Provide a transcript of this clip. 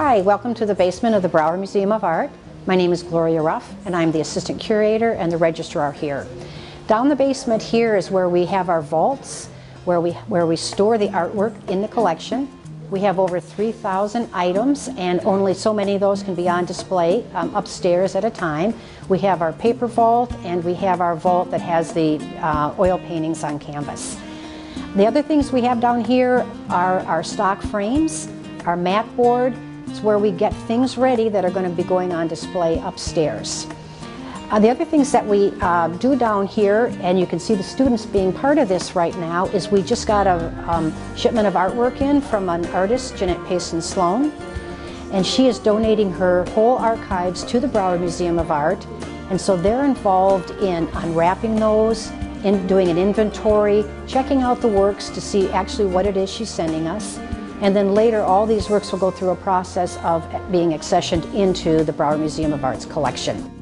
Hi, welcome to the basement of the Brauer Museum of Art. My name is Gloria Ruff and I'm the assistant curator and the registrar here. Down the basement here is where we have our vaults, where we, where we store the artwork in the collection. We have over 3,000 items and only so many of those can be on display um, upstairs at a time. We have our paper vault and we have our vault that has the uh, oil paintings on canvas. The other things we have down here are our stock frames, our mat board, it's where we get things ready that are going to be going on display upstairs. Uh, the other things that we uh, do down here, and you can see the students being part of this right now, is we just got a um, shipment of artwork in from an artist, Jeanette Pasin Sloan, and she is donating her whole archives to the Brauer Museum of Art, and so they're involved in unwrapping those, in doing an inventory, checking out the works to see actually what it is she's sending us, and then later, all these works will go through a process of being accessioned into the Brauer Museum of Art's collection.